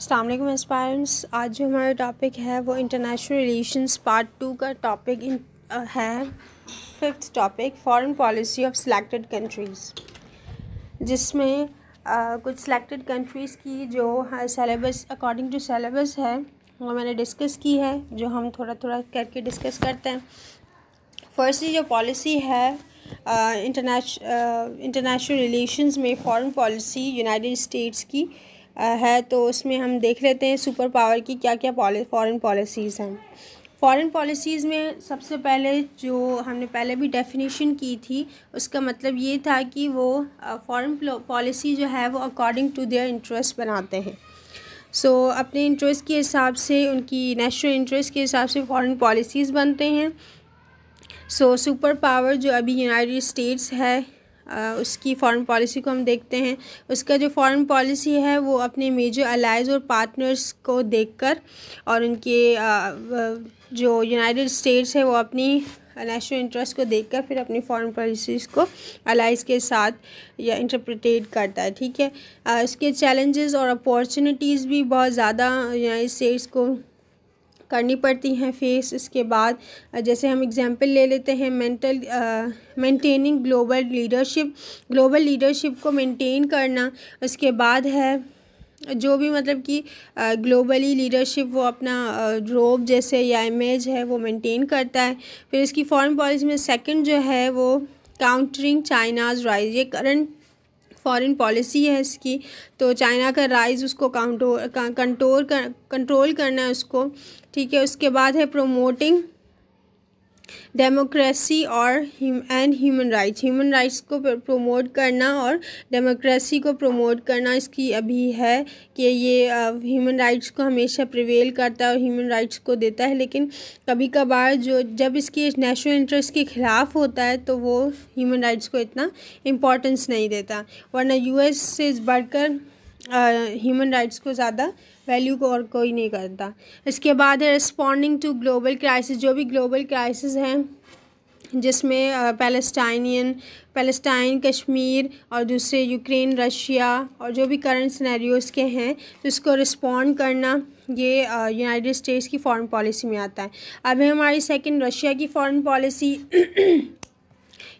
अल्लाम aspirants आज जो हमारा टॉपिक है वो इंटरनेशनल रिलेशंस पार्ट टू का टॉपिक है। Fifth topic foreign policy of selected countries जिसमें कुछ सिलेक्टेड कंट्रीज़ की जो सेलेबस अकॉर्डिंग टू सेलेबस है, वो मैंने डिस्कस की है, जो हम थोड़ा थोड़ा करके डिस्कस करते हैं। फर्स्टली जो पॉलिसी है इंटरनेशनल इंटरनेशनल रिलेशंस में फॉरेन पॉलिसी यूनाइटेड स्टेट्स की है तो उसमें हम देख लेते हैं सुपर पावर की क्या क्या फॉरेन पॉलिसीज़ हैं। फॉरेन पॉलिसीज़ में सबसे पहले जो हमने पहले भी डेफिनेशन की थी उसका मतलब ये था कि वो फॉरेन पॉलिसी जो है वो अकॉर्डिंग टू देयर इंटरेस्ट बनाते हैं। सो so, अपने इंटरेस्ट के हिसाब से उनकी नेशनल इंटरेस्ट के हिसाब से फॉरेन पॉलिसीज़ बनते हैं। सो सुपर पावर जो अभी यूनाइटेड स्टेट्स है उसकी फॉरेन पॉलिसी को हम देखते हैं। उसका जो फॉरेन पॉलिसी है, वो अपने मेजर अलाइज और पार्टनर्स को देखकर और उनके जो यूनाइटेड स्टेट्स है, वो अपनी नेशनल इंटरेस्ट को देखकर फिर अपनी फॉरेन पॉलिसीज़ को अलाइज के साथ या इंटरप्रिटेट करता है, ठीक है? इसके चैलेंजेस और अपॉर्चुनिटीज़ भी बहुत ज़्यादा यूनाइटेड स्टेट्स को करनी पड़ती हैं फेस, इसके बाद जैसे हम एग्जांपल ले लेते हैं mental maintaining global leadership global leadership को मेंटेन करना, उसके बाद है, जो भी मतलब कि ग्लोबली लीडरशिप वो अपना रोब जैसे या इमेज है वो मेंटेन करता है। फिर इसकी फॉरेन पॉलिसी में सेकंड जो है वो काउंटरिंग चाइनाज़ राइज ये करंट फॉरेन पॉलिसी है इसकी तो चाइना का राइज उसको काउंटो कंट्रोल कंट्रोल करना है उसको, ठीक है? उसके बाद है प्रोमोटिंग डेमोक्रेसी और and human rights human rights को प्रमोट करना और डेमोक्रेसी को प्रमोट करना इसकी अभी है कि ये ह्यूमन राइट्स को हमेशा प्रिवेल करता है और ह्यूमन राइट्स को देता है। लेकिन कभी कभार जो, जब इसके नेशनल इंटरेस्ट के ख़िलाफ़ होता है तो वो ह्यूमन राइट्स को इतना इम्पोर्टेंस नहीं देता। वरना यूएस से बढ़कर ह्यूमन राइट्स को ज़्यादा वैल्यू को और कोई नहीं करता। इसके बाद है रिस्पॉन्डिंग टू ग्लोबल क्राइसिस जो भी ग्लोबल क्राइसिस हैं, जिसमें पैलेस्टाइनियन पैलेस्टाइन कश्मीर और दूसरे यूक्रेन रशिया और जो भी करंट सिनेरियोज़ के हैं तो उसको रिस्पॉन्ड करना, ये यूनाइटेड स्टेट्स की फॉरेन पॉलिसी में आता है। अब हमारी सेकंड रशिया की फॉरेन पॉलिसी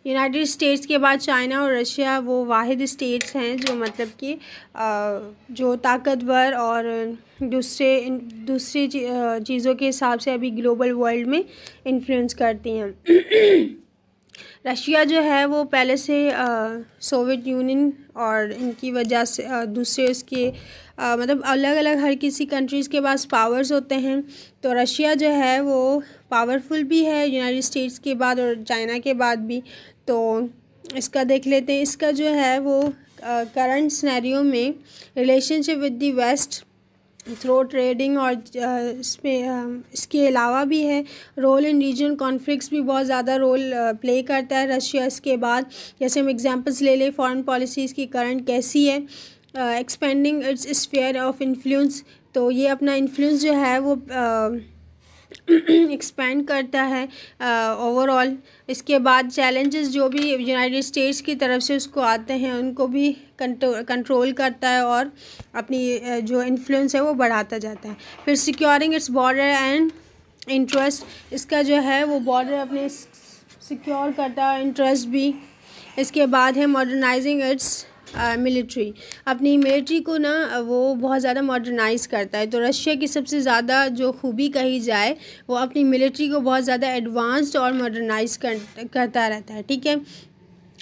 यूनाइटेड स्टेट्स के बाद चाइना और रशिया वो वाद स्टेट्स हैं जो मतलब कि जो ताकतवर और दूसरे, दूसरी चीज़ों के हिसाब से अभी ग्लोबल वर्ल्ड में इन्फ्लुएंस करती हैं। रशिया जो है वो पहले से सोवियत यूनियन और इनकी वजह से दूसरे उसके मतलब अलग अलग हर किसी कंट्रीज़ के पास पावर्स होते हैं। तो रशिया जो है वो पावरफुल भी है यूनाइटेड स्टेट्स के बाद और चाइना के बाद भी। तो इसका देख लेते हैं, इसका जो है वो करंट स्नैरियो में relationship with the West through trading और इसमें इसके अलावा भी है। रोल इन रीजन कॉन्फ्लिक्ट्स भी बहुत ज़्यादा रोल प्ले करता है रशिया इसके बाद। जैसे हम एग्जांपल्स ले लें फॉरेन पॉलिसीज़ की करंट कैसी है expanding its sphere of influence तो ये अपना इन्फ्लुएंस जो है वो एक्सपेंड करता है ओवरऑल uh, इसके बाद चैलेंजेस जो भी यूनाइटेड स्टेट्स की तरफ़ से उसको आते हैं उनको भी कंट्रोल करता है और अपनी जो इन्फ्लुएंस है वो बढ़ाता जाता है. फिर securing its border and interest इसका जो है वो बॉर्डर अपने सिक्योर करता है इंटरेस्ट भी. इसके बाद है मॉडर्नाइजिंग इट्स मिलिट्री अपनी मिलिट्री को ना वो बहुत ज़्यादा मॉडर्नाइज़ करता है। तो रशिया की सबसे ज़्यादा जो खूबी कही जाए वो अपनी मिलिट्री को बहुत ज़्यादा एडवांस्ड और मॉडर्नाइज कर, करता रहता है ठीक है?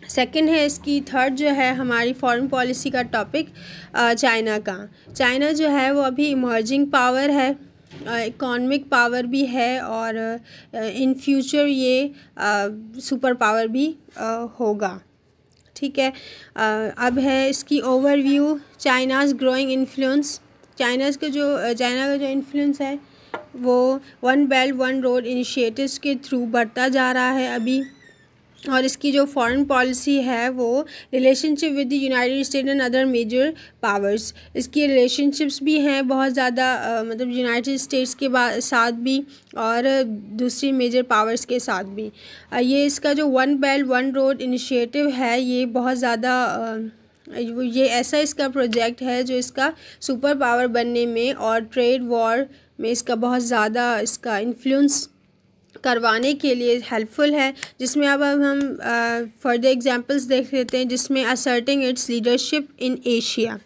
सेकेंड है इसकी थर्ड जो है हमारी फॉरेन पॉलिसी का टॉपिक चाइना का। चाइना जो है वो अभी इमर्जिंग पावर है इकॉनमिक पावर भी है और इन फ्यूचर ये सुपर पावर भी होगा। ठीक है। अब है इसकी overview China's growing influence China's का जो चाइना का जो इन्फ्लुएंस है, वो one belt one road initiatives के थ्रू बढ़ता जा रहा है अभी। और इसकी जो फॉरेन पॉलिसी है वो relationship with the United State and other major powers इसकी रिलेशनशिप्स भी हैं बहुत ज़्यादा मतलब यूनाइटेड स्टेट्स के साथ भी और दूसरी मेजर पावर्स के साथ भी। आ, ये इसका जो one belt one road initiative है ये बहुत ज़्यादा ये ऐसा इसका प्रोजेक्ट है जो इसका सुपर पावर बनने में और ट्रेड वॉर में इसका बहुत ज़्यादा इसका इन्फ्लुएंस करवाने के लिए हेल्पफुल है, जिसमें अब अब हम फर्दर एग्जांपल्स देख लेते हैं, जिसमें asserting its leadership in Asia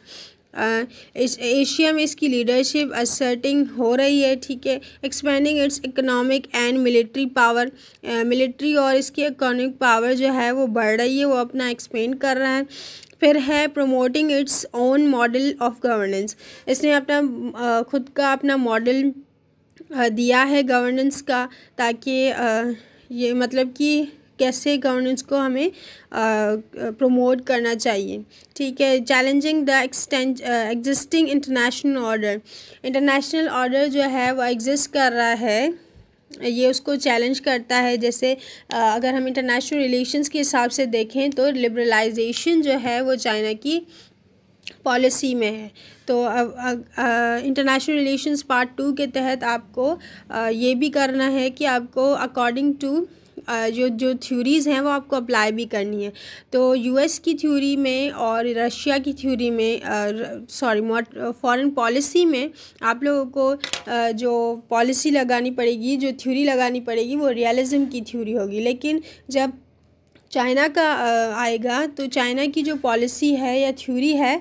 इस एशिया में इसकी लीडरशिप असर्टिंग हो रही है, ठीक है? Expanding its economic and military power military और इसकी इकोनॉमिक पावर जो है, वो बढ़ रही है, वो अपना एक्सपेंड कर रहा है। फिर है promoting its own model of governance इसने अपना खुद का अपना मॉडल दिया है गवर्नेंस का ताकि ये मतलब कि कैसे गवर्नेंस को हमें प्रमोट करना चाहिए। ठीक है challenging the x tends existing international order international order जो है, वो एग्जिस्ट कर रहा है। ये उसको चैलेंज करता है, जैसे अगर हम इंटरनेशनल रिलेशंस के हिसाब से देखें तो लिबरलाइजेशन जो है वो चाइना की पॉलिसी में है। तो इंटरनेशनल रिलेशंस पार्ट टू के तहत आपको आ, ये भी करना है कि आपको अकॉर्डिंग टू जो जो थ्योरीज़ हैं वो आपको अप्लाई भी करनी है। तो यूएस की थ्योरी में और रशिया की थ्योरी में सॉरी फॉरेन पॉलिसी में आप लोगों को आ, जो पॉलिसी लगानी पड़ेगी जो थ्योरी लगानी पड़ेगी वो रियलिज़म की थ्योरी होगी। लेकिन जब चाइना का आएगा तो चाइना की जो पॉलिसी है या थ्योरी है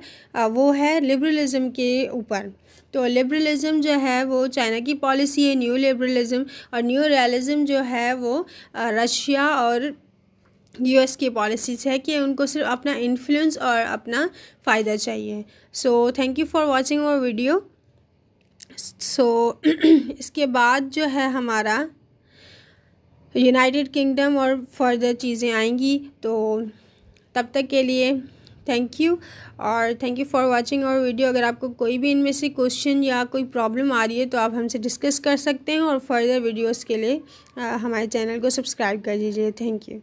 वो है लिबरलिज़म के ऊपर। तो लिबरलिज़म जो है, वो चाइना की पॉलिसी है, न्यू लिबरलिज़म, और न्यू रियलिज़म जो है, वो रशिया और यूएस की पॉलिसीज़ है कि उनको सिर्फ़ अपना इन्फ्लुएंस और अपना फ़ायदा चाहिए। So thank you for watching our video so इसके बाद जो है हमारा यूनाइटेड किंगडम और फर्दर चीज़ें आएँगी तो तब तक के लिए थैंक यू और थैंक यू फॉर वाचिंग और वीडियो अगर आपको कोई भी इनमें से क्वेश्चन या कोई प्रॉब्लम आ रही है तो आप हमसे डिस्कस कर सकते हैं और फर्दर वीडियोस के लिए हमारे चैनल को सब्सक्राइब कर दीजिए। Thank you